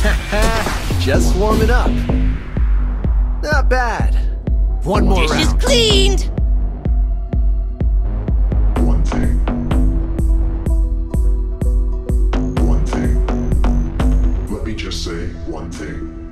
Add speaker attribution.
Speaker 1: Just warming up. Not bad. One more
Speaker 2: Dish
Speaker 1: round.
Speaker 2: cleaned.
Speaker 3: One thing. One thing. Let me just say one thing.